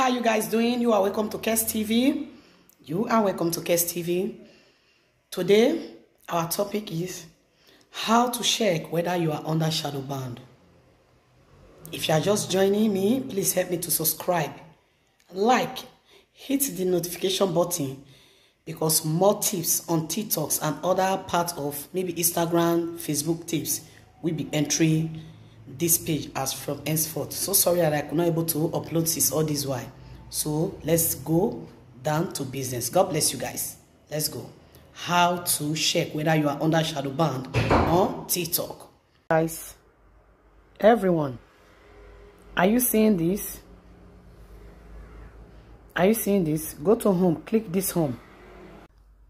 how you guys doing? You are welcome to KESS TV you are welcome to KESS TV today our topic is how to check whether you are under shadow band if you are just joining me please help me to subscribe like hit the notification button because more tips on TikToks and other parts of maybe Instagram, Facebook tips will be entering this page as from henceforth. So sorry that I could not able to upload this all this while. So let's go down to business. God bless you guys. Let's go. How to check whether you are under shadow band on TikTok. Guys, everyone, are you seeing this? Are you seeing this? Go to home, click this home.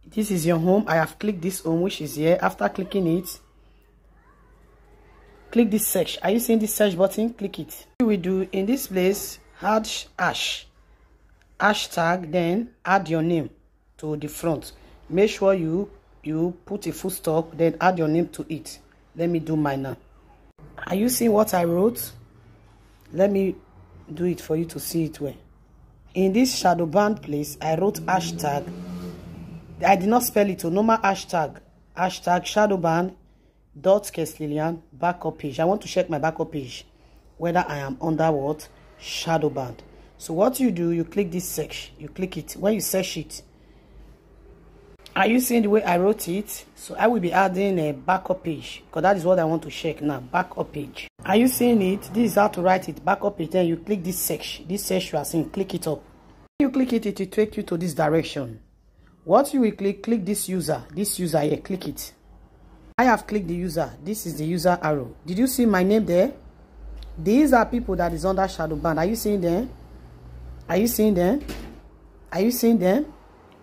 This is your home. I have clicked this home, which is here. After clicking it, click this search. Are you seeing this search button? Click it. We do in this place add hash. Hashtag then add your name to the front. Make sure you you put a full stop then add your name to it. Let me do mine now. Are you seeing what i wrote? Let me do it for you to see it well. In this shadow band place i wrote hashtag. I did not spell it to normal hashtag. Hashtag shadow band dot Lillian backup page. I want to check my backup page whether I am under what shadow band. So what you do, you click this search, you click it. When you search it, are you seeing the way I wrote it? So I will be adding a backup page because that is what I want to check now. Backup page. Are you seeing it? This is how to write it. Backup page. Then you click this search. This search you are seeing. Click it up. When you click it, it will take you to this direction. What you will click, click this user. This user here. Click it. I have clicked the user. This is the user arrow. Did you see my name there? These are people that is under shadow band. Are you seeing them? Are you seeing them? Are you seeing them?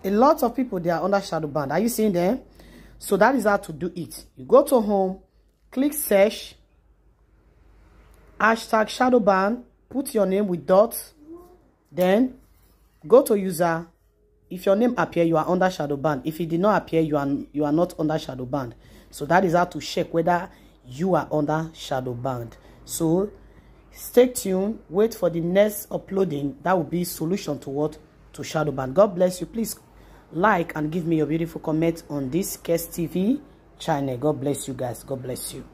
A lot of people, they are under shadow band. Are you seeing them? So that is how to do it. You go to home, click search, hashtag shadow band, put your name with dots, then go to user. If your name appear, you are under shadow band. If it did not appear, you are you are not under shadow band. So that is how to check whether you are under shadow band. So stay tuned. Wait for the next uploading. That will be solution to what? To shadow band. God bless you. Please like and give me your beautiful comment on this Kes TV channel. God bless you guys. God bless you.